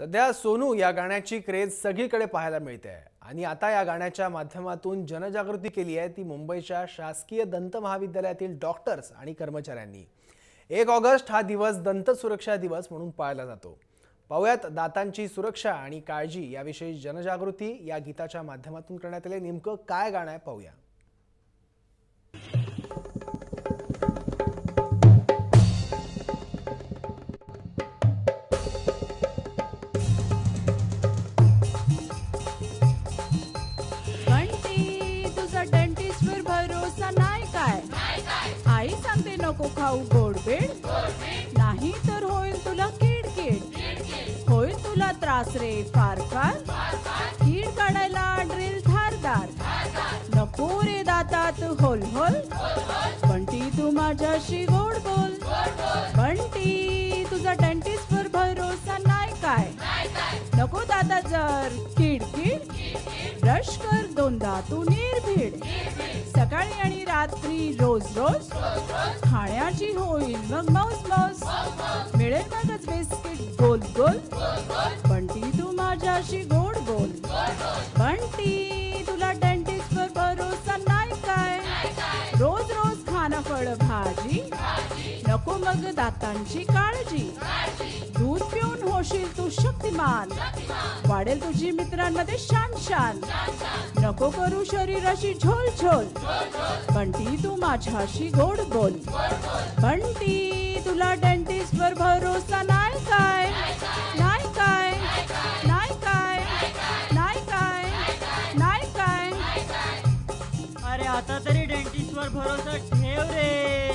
सध्या सोनू या गाण्याची क्रेज सगळीकडे पाहायला मिळते आहे. आणि आता या गाण्याच्या माध्यमातून जनजागृती केली आहे ती मुंबईच्या शासकीय दंत महाविद्यालयातील डॉक्टर्स आणि कर्मचाऱ्यांनी. एक ऑगस्ट हा दिवस दंत सुरक्षा दिवस म्हणून पाळला जातो. पाहुयात दातांची सुरक्षा आणि काळजी याविषयी जनजागृती या गीताच्या माध्यमातून करण्यात आले नेमकं काय गाणं आहे पाहूया. खाऊ गोडबेड नाही तर होईल तुला किडकिड. होईल तुला त्रास रे फार फार कीड काढायला ड्रिल धारदार. नको रे दातात होल होल बंटी तू माझ्याशी गोड बोल. बंटी तुझा डेंटिस्टवर भरोसा नाही काय? नको दादा जर किडकिड. ब्रश कर दोनदा तू निर्भीड. सकाळी आणि रात्री रोज रोज खाण्याची होईल. मग मौज मौज. मिळेल मगच बिस्किट. गोल गोल. बंटी तू माझ्याशी गोड बोल बंटी तुला डेंटिस्ट वर भरोसा नाही काय? रोज रोज खाणं फळ भाजी. नको मग दातांची काळजी. होशील तू शक्तिमान. वाढेल तुझी मित्रांमध्ये शान शान नको करू शरीराशी झोल झोल बंटी तू माझ्याशी गोड बोल बंटी तुला डेंटिस्ट वर भरोसा नाही काय? नाही काय? नाही काय? नाही काय? नाही काय? अरे आता तरी डेंटिस्ट वर भरोसा ठेव रे.